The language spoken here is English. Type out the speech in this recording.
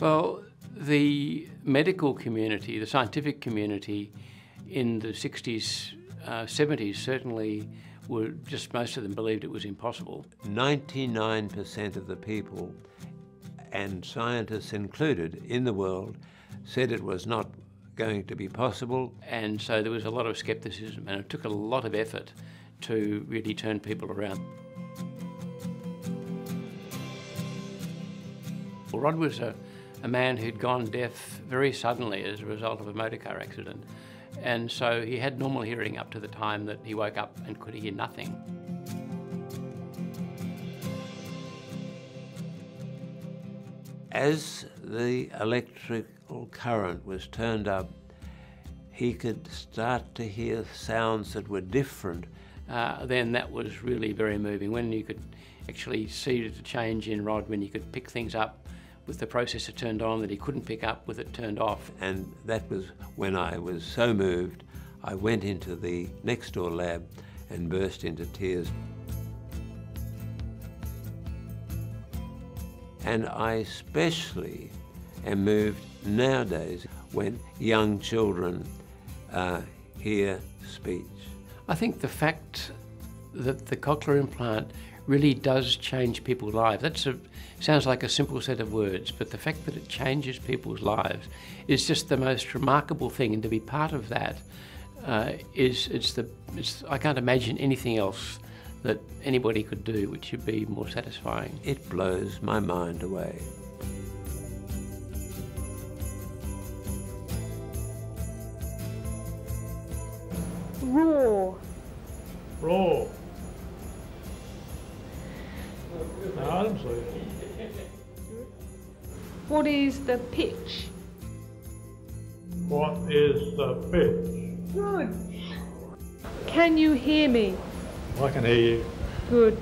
Well, the medical community, the scientific community in the 60s, uh, 70s certainly were just most of them believed it was impossible. 99% of the people, and scientists included in the world, said it was not going to be possible. And so there was a lot of scepticism, and it took a lot of effort to really turn people around. Well, Rod was a, a man who'd gone deaf very suddenly as a result of a motor car accident. And so he had normal hearing up to the time that he woke up and could hear nothing. As the electrical current was turned up, he could start to hear sounds that were different. Uh, then that was really very moving. When you could actually see the change in Rod, when you could pick things up with the processor turned on that he couldn't pick up with it turned off. And that was when I was so moved, I went into the next door lab and burst into tears. And I especially am moved nowadays when young children uh, hear speech. I think the fact that the cochlear implant really does change people's lives. That sounds like a simple set of words, but the fact that it changes people's lives is just the most remarkable thing, and to be part of that uh, is it's the it's, I can't imagine anything else that anybody could do which would be more satisfying. It blows my mind away. Raw. Raw. What is the pitch? What is the pitch? Good. Can you hear me? I can hear you. Good.